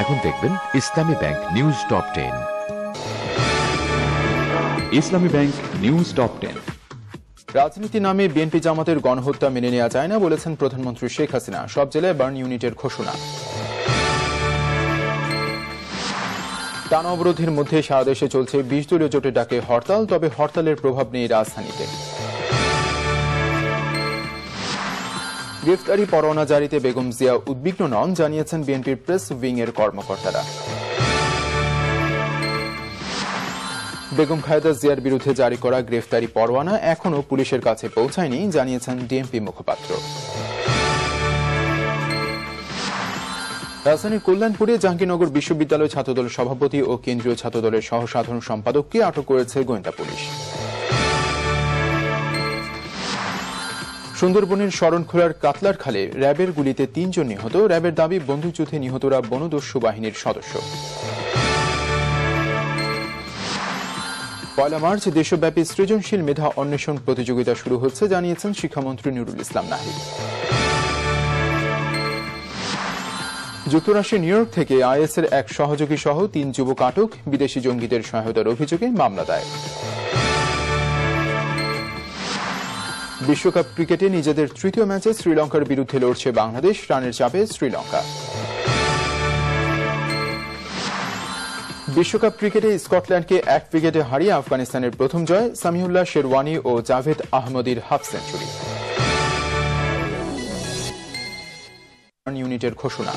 এখন দেখবেন Islami bank news top ten. Islami bank news top ten. রাজনীতি নামে বিএনপি জামাতের গণহত্যা মেনে নেওয়া যায় না বলেছেন প্রধানমন্ত্রী শেখ হাসিনা। সব জেলায় বার্ন ইউনিটের ঘোষণা। টানা অবরোধের মধ্যে সারা দেশে চলছে বিশ দলীয় জোটের ডাকে হরতাল তবে হরতালের প্রভাব নেই রাজধানীতে। গ্রেফতারি পরোয়ানা জারিতে বেগম জিয়া উদ্বিগ্ন নন, জানিয়েছেন বিএনপির প্রেস উইং এর কর্মকর্তারা। বেগম খালেদা জিয়ার বিরুদ্ধে জারি করা গ্রেফতারি পরোয়ানা এখনও পুলিশের কাছে পৌঁছায়নি, জানিয়েছেন ডিএমপি মুখপাত্র। রাজধানীর কল্যাণপুরে জাহাঙ্গীরনগর বিশ্ববিদ্যালয় ছাত্রদল সভাপতি ও কেন্দ্রীয় ছাত্রদলের সহ সাধারণ সম্পাদককে আটক করেছে গোয়েন্দা পুলিশ। সুন্দরবনের শরণখোলার কাতলার খালে র্যাবের গুলিতে তিনজন নিহত। র্যাবের দাবি বন্দুকযুদ্ধে নিহতরা বনদস্যু বাহিনীর সদস্য। পয়লা মার্চ, দেশব্যাপী সৃজনশীল মেধা অন্বেষণ প্রতিযোগিতা শুরু হচ্ছে, জানিয়েছেন শিক্ষামন্ত্রী নুরুল ইসলাম নাহিদ। যুক্তরাষ্ট্রের নিউ ইয়র্ক থেকে আইএস এর এক সহযোগী সহ তিন যুবক আটক, বিদেশি জঙ্গিদের সহায়তার অভিযোগে মামলা দায়ের। বিশ্বকাপ ক্রিকেটে নিজেদের তৃতীয় ম্যাচে শ্রীলঙ্কার বিরুদ্ধে লড়ছে বাংলাদেশ, রানের চাপে শ্রীলঙ্কা। বিশ্বকাপ ক্রিকেটে স্কটল্যান্ডকে এক উইকেটে হারিয়ে আফগানিস্তানের প্রথম জয় সামিউল্লাহ শেরওয়ানি ও জাভেদ আহমদির হাফ সেঞ্চুরি। ইউনিটের ঘোষণা।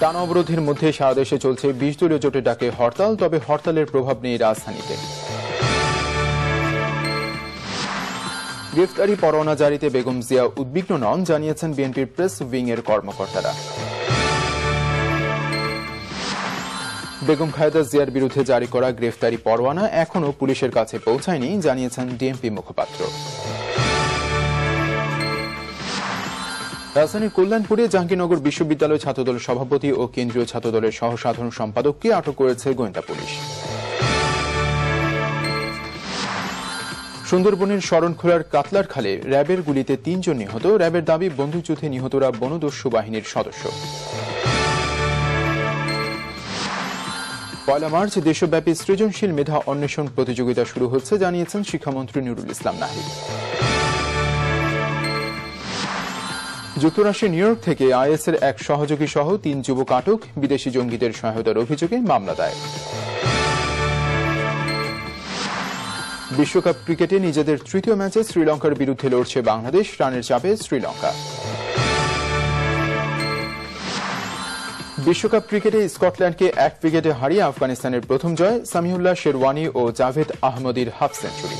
টানা অবরোধের মধ্যে সারা দেশে চলছে বিশ দলীয় জোটের ডাকে হরতাল, তবে হরতালের প্রভাব নেই রাজধানীতে। গ্রেফতারি পরোয়ানা জারিতে বেগম জিয়া উদ্বিগ্ন নন, জানিয়েছেন বিএনপির প্রেস উইং এর কর্মকর্তারা। বেগম খালেদা জিয়ার বিরুদ্ধে জারি করা গ্রেফতারি পরোয়ানা এখনও পুলিশের কাছে পৌঁছায়নি, জানিয়েছেন ডিএমপি মুখপাত্র। রাজধানীর কল্যাণপুরে জাহাঙ্গীরনগর বিশ্ববিদ্যালয় ছাত্রদল সভাপতি ও কেন্দ্রীয় ছাত্রদলের সহ সাধারণ সম্পাদককে আটক করেছে গোয়েন্দা পুলিশ। সুন্দরবনের শরণখোলার কাতলার খালে র্যাবের গুলিতে তিনজন নিহত। র্যাবের দাবি বন্দুকযুদ্ধে নিহতরা বনদস্যু বাহিনীর সদস্য। পয়লা মার্চ, দেশব্যাপী সৃজনশীল মেধা অন্বেষণ প্রতিযোগিতা শুরু হচ্ছে, জানিয়েছেন শিক্ষামন্ত্রী নুরুল ইসলাম নাহিদ। যুক্তরাষ্ট্রের নিউ ইয়র্ক থেকে আইএসের এক সহযোগী সহ তিন যুবক আটক, বিদেশি জঙ্গিদের সহায়তার অভিযোগে মামলা দায়ের। বিশ্বকাপ ক্রিকেটে নিজেদের তৃতীয় ম্যাচে শ্রীলঙ্কার বিরুদ্ধে লড়ছে বাংলাদেশ, রানের চাপে শ্রীলঙ্কা। বিশ্বকাপ ক্রিকেটে স্কটল্যান্ডকে এক উইকেটে হারিয়ে আফগানিস্তানের প্রথম জয় সামিউল্লাহ শেরওয়ানি ও জাভেদ আহমদির হাফ সেঞ্চুরি।